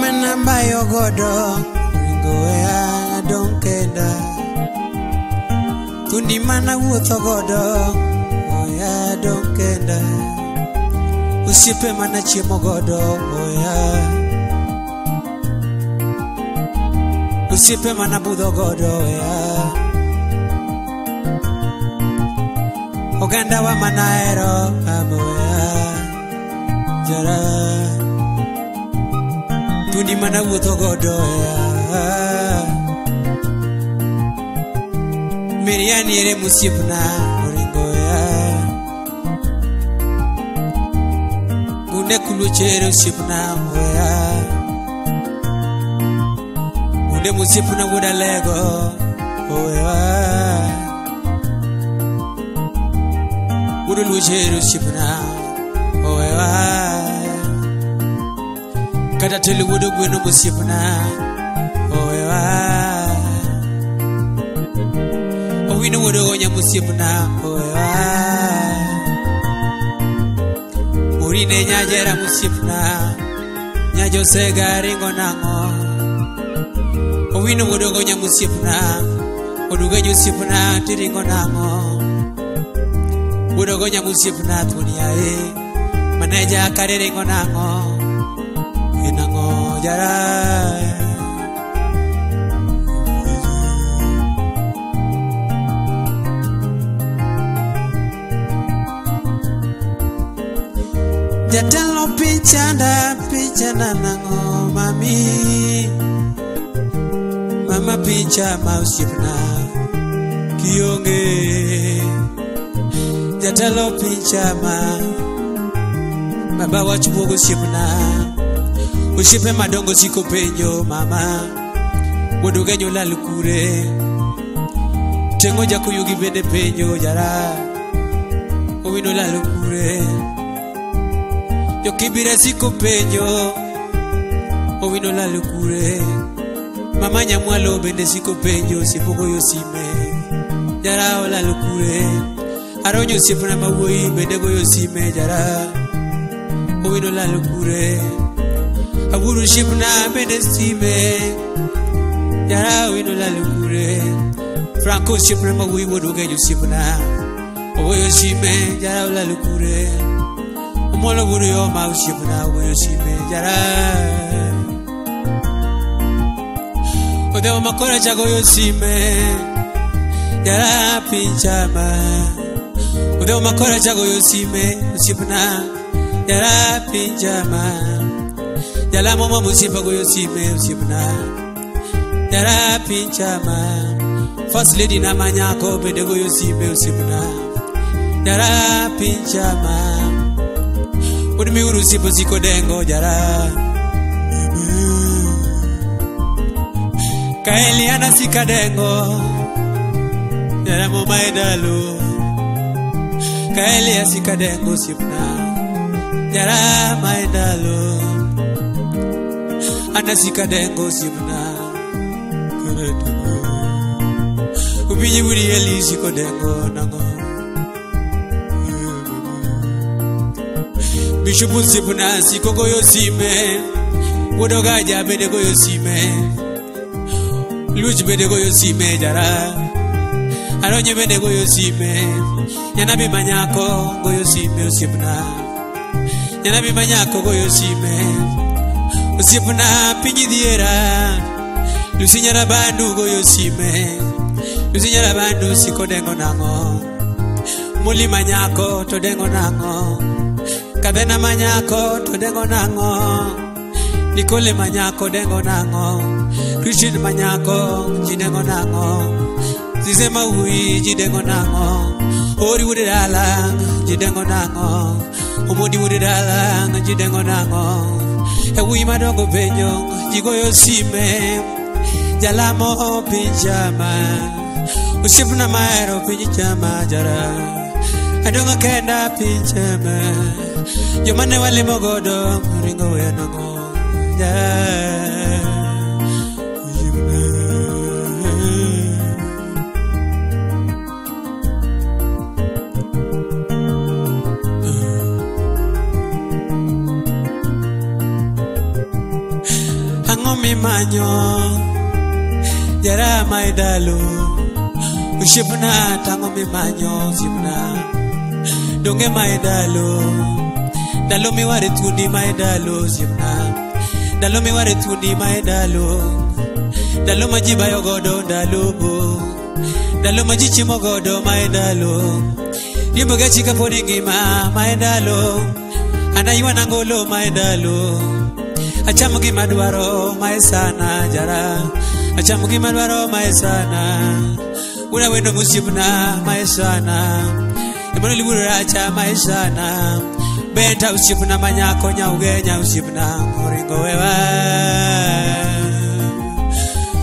mana bayo godo ringo adong kenda godo oya kenda osiepe mana chiemo godo oya osiepe mana godo oya oganda wa manahero kamoya jara. Tudi mana wuotho godoya miriani ere musiepna oringoya. Gunde kuluche ere osiepna oya gunde musiepna wuodalego oya. Oya wuodo luchere osiepna oya kata telo wuodo gweno mosiepna oya owino wuodogo nyamusiepna owewa urine nyajera musiepna nyajosega ringo nang'o. Owino wuodogo nyamusiepna oduga josiepna tiringo nang'o budogonya musibuna tuniae eh. maneja karere ngonango. Inango jara jatelo pichanda pichana nango mami. Mama picha mausibna kiyonge jatelo picha ma baba wach buog osiepna osiepe madongo siko penjo mama. Wuodogenyo lal kure. Teng'o jakoyogi bende penjo jara. Owino lal kure. Jokibira siko penjo owino lal kure. Mama nyamwalo bende siko penjo siepogoyo sime jara olal kure aronyo osiepna mawuoyi bende goyo sime jara owino lal kure awuoro osiepna bende sime jara owino lal kure franco osiepna mawuoyi wuodogenyo osiepna owoyo oh, sime jara olal kure omolo wuodo yo ma osiepna wuoyo sime jara odhewo oh, makora chagoyo sime jara piny chama Udeo makora chago yosime Usimna Yala pinjama Yala mama musipa goyosime Usimna Yala pinjama First lady na manyako Bende goyosime Usimna Yala pinjama Unimiuru sipo ziko dengo Yala Kaeliana sikadengo Yala mama edalo kaele asikade kosipna yara maidalo anasikade kosipna kuretugo ubinyi buri elisi kodengo nango bishubu sipna sikogoyo sime wodogaja bedegoyo sime luj bedegoyo sime jara. Aronye bede goyo sime? Nyanabi manyako goyo sime usipuna Nyanabi manyako goyo sime. Usipuna pinyi dhiera Lusi nyara bandu goyo sime. Lusi nyara bandu siko dengo nango? Muli manyako to dengo nango? Kadhena manyako to dengo nang'o? Nikole manyako dengo nang'o? Kristin manyako ji dengo nang'o Zizema ui jidengo nango. Ori wude dalang jidengo nango. Omodi wude dalang jidengo nango. Ewi madongo penyo jigoyo sime. Jalamo pinchama Usiepna maero pinchama jara. Adongo kenda pinchama Jomane walimo godo ringo wenogo Yeah. mimanyo Jerama idalo Ushipna tango mimanyo Ushipna Donge ma idalo Dalo miware tundi ma idalo Ushipna Dalo miware tundi ma idalo Dalo majibayo godo ndalo Dalo majichimo godo ma idalo Yimbo gachika poni ngima ma idalo Anayuana ngolo ma idalo achamo gima dwaro mae sana jara. Achamo gima dwaro mae sana. Una wendo musiepna mae sana. Emono liburo racha mae sana. Benta usiepna manyako nyaugenya usiepna oringo wewa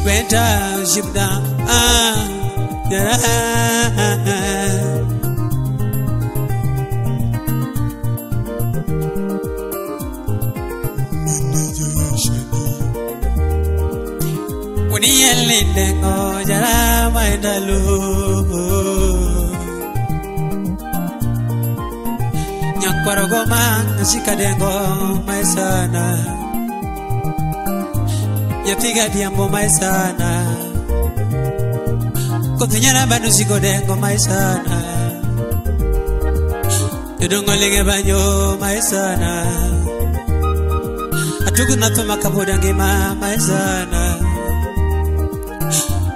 benta usiepna ah, Uniyelidengo jara maindalu Nyakwaro goma nasikadengo maisana Nyathiga diambo maisana Kothinyana banu sikodengo maisana Yodongo lege banyo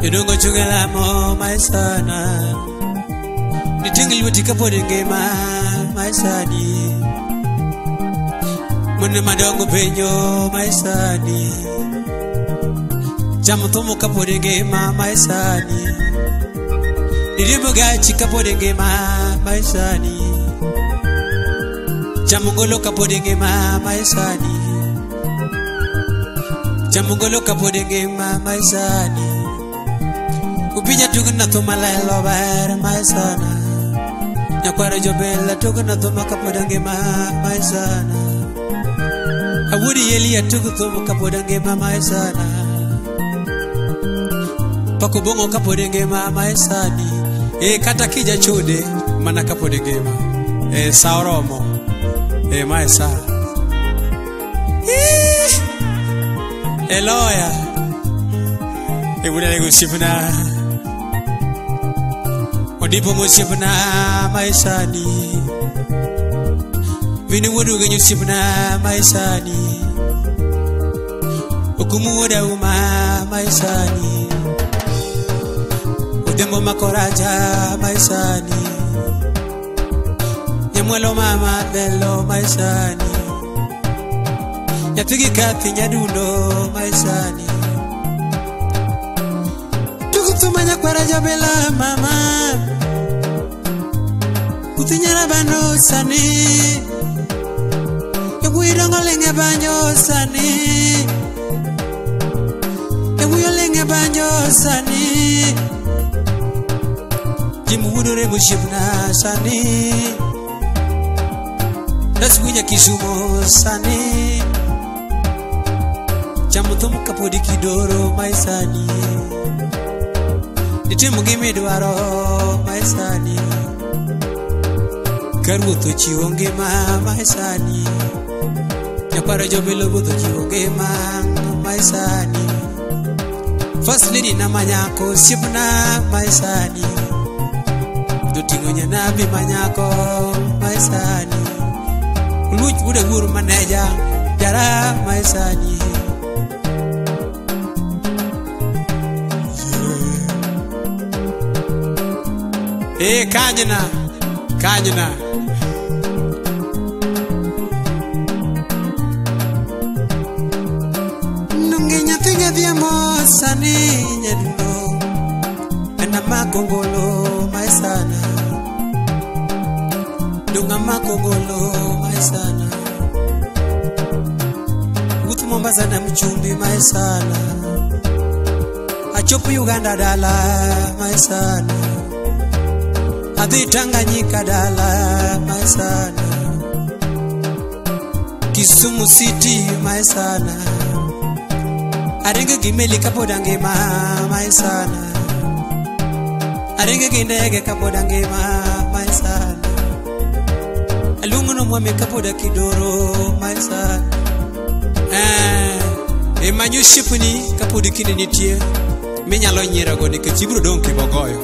maisana Atugu nathoma kapoda ngima maisana Yodongo chungela mo maisana ah. Nitingi lweti kapode ngima maisani Mune madongo penyo maisani Jamu thomo kapode ngima maisani Nirimbo gachi kapode ngima maisani Jamu ngolo kapode ngima maisani Jamu ngolo kapode ngima maisani kupinya tugna tuma lelo mai sana nyakwara jobela tugna tuma kapodange ma maisana. Awudi yeli ya tugu tuma kapodange ma maisana. Pakubongo kapodenge ma maisani. E kata kija chude mana kapodenge ma. E sauromo e maisa. Eloya. Ebuda legusipna. Odipo musibna maisani. Vini wudu ganyu sibna maisani. Ukumu wada uma maisani. Udembo makoraja maisani. Nyamwelo mama belo maisani. Nyatigi kathi nyadundo maisani. Tukutumanya kwaraja bela mama banyosani ebuiro ng'olenge banyosani ebuyo lenge banyosani jimuwudore bushibna sani nasibunya kisumo sani. Chamuthum kapodi kidoro maisani nitimu gimidwaro maisani ka ruoth ochiwo ngima mae sani. Nyapara jobelo ruoth ochiwo ngima mae sani. First lady na manyako osiepna mae sani. Joting'o nyanabi manyako mae sani. Uluch budaguru maneja jara mae sani. Yeah. Eh, hey, Kajana kanyina nungi nyathi gedhi e mos sani nyaduno en amako ngolo maesana sana dung ngolo mae mombasa nam chumbi mae uganda dala maesana. adhi Tanganyika dala my sana Kisumu city my sana aringo gi meli kapod angima my sana aringo gi ndege kapod angima my sana aluongono mwami kapod akidoro my sana eh, imanyo shipni kapod kinde nitie minyalo nyierogo nikech ibiro dong' kimogoyo.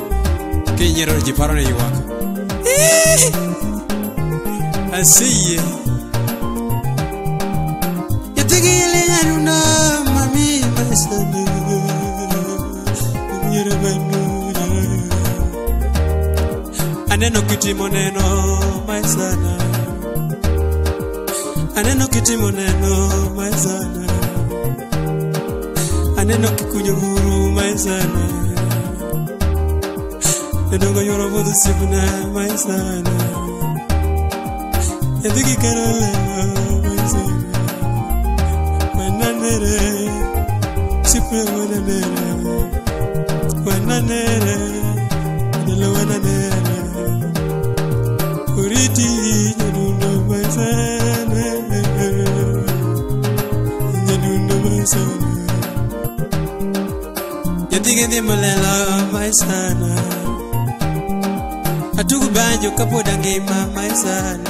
ke nyero ji paro ne yiwak asiye. Yatigile nyaruna mami masadu yerebanu aneno kitimo neno maisana aneno kitimo neno maisana aneno kikunyo huru maisana edongo yuoro budho siepna maisana edhi gikero leo maisana wananere siepna wananere wananere nyalo wananere oriti nyadundo maisana nyadundo maisana nyathige dhi molela maisana atugo banjo kapod angima maisana